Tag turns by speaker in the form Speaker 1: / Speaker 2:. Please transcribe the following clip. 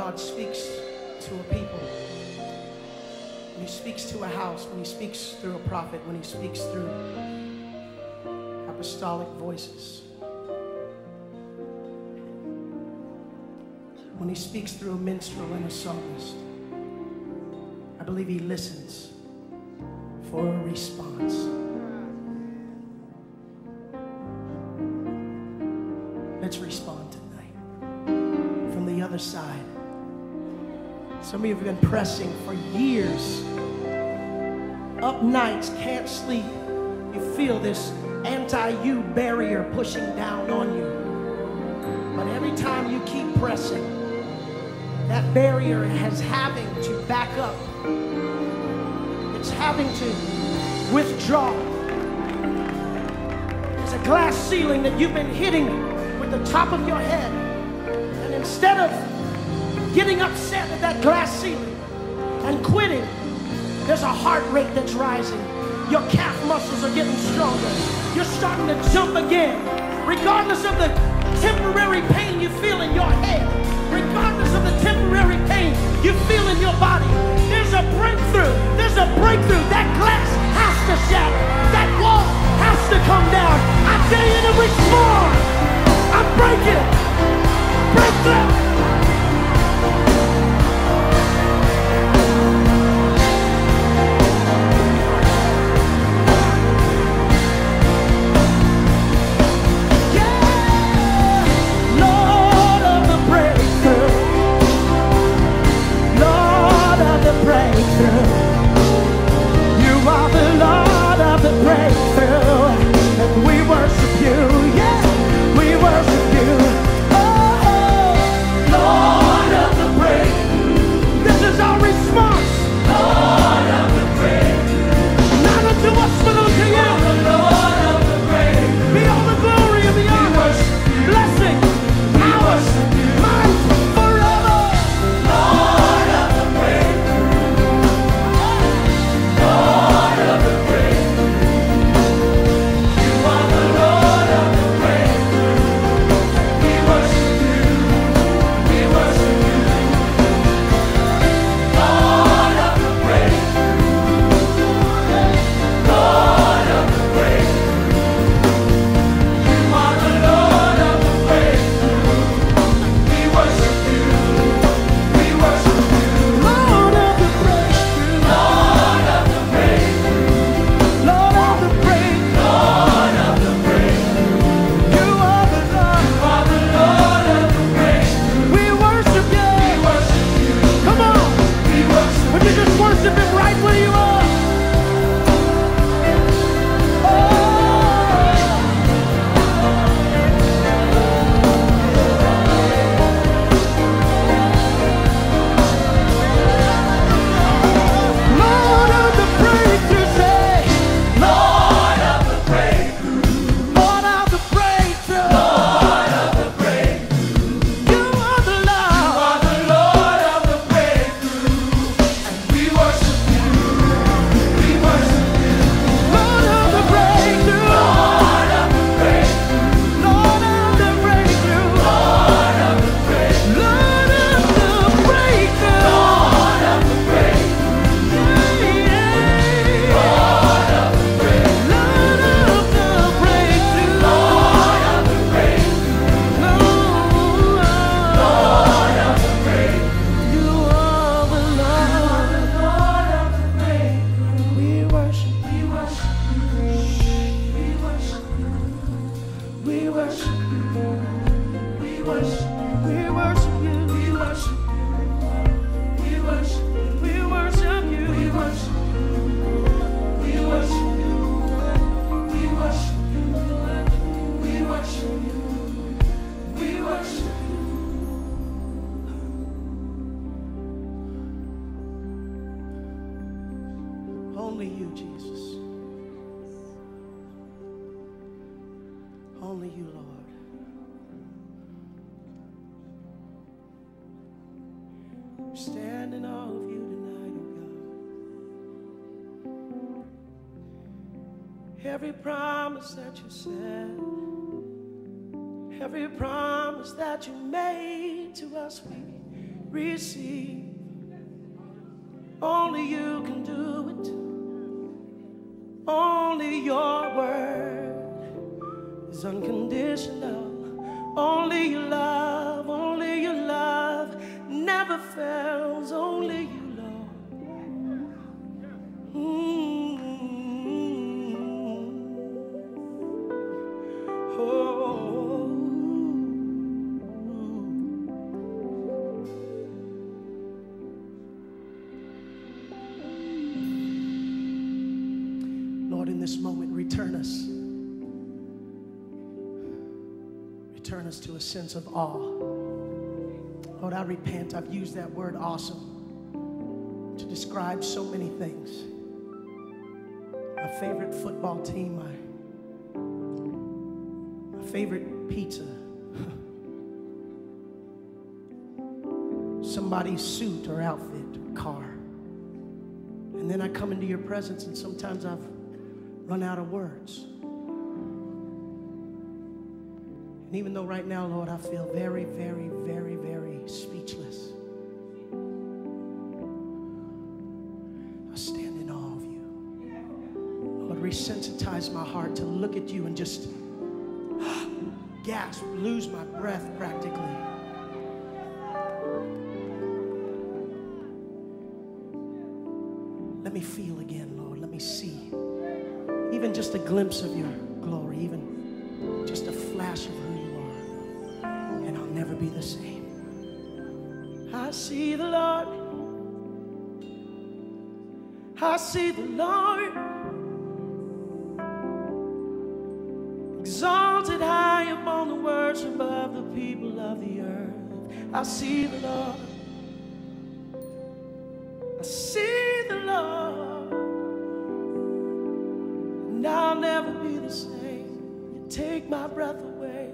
Speaker 1: God speaks to a people, when He speaks to a house, when He speaks through a prophet, when He speaks through apostolic voices, when He speaks through a minstrel and a psalmist, I believe He listens for a response. Let's respond tonight from the other side. Some of you have been pressing for years. Up nights, can't sleep. You feel this anti you barrier pushing down on you. But every time you keep pressing, that barrier has having to back up. It's having to withdraw. There's a glass ceiling that you've been hitting with the top of your head. And instead of getting upset at that glass ceiling and quitting, there's a heart rate that's rising. Your calf muscles are getting stronger. You're starting to jump again, regardless of the temporary pain you feel in your head, regardless of the temporary pain you feel in your body. There's We worship you. We worship you. We worship you. Only you, Lord. We stand in awe of you tonight, oh God. Every promise that you said, every promise that you made to us, we receive. Only you can do it. Only your word is unconditional. Only your love, only your love never fails. Only you, Lord. Mm. Oh. Lord, in this moment, return us. Return us to a sense of awe. Lord, I repent. I've used that word awesome to describe so many things. My favorite football team, my, my favorite pizza, somebody's suit or outfit or car. And then I come into your presence, and sometimes I've run out of words. And even though right now, Lord, I feel very, very, very, very speechless, I stand in awe of you. Lord, resensitize my heart to look at you and just gasp, lose my breath practically. Let me feel again, Lord. Let me see. Even just a glimpse of your glory, even just a flash of who. And I'll never be the same. I see the Lord. I see the Lord. Exalted high upon the words above the people of the earth. I see the Lord. I see the Lord, and I'll never be the same. You take my breath away.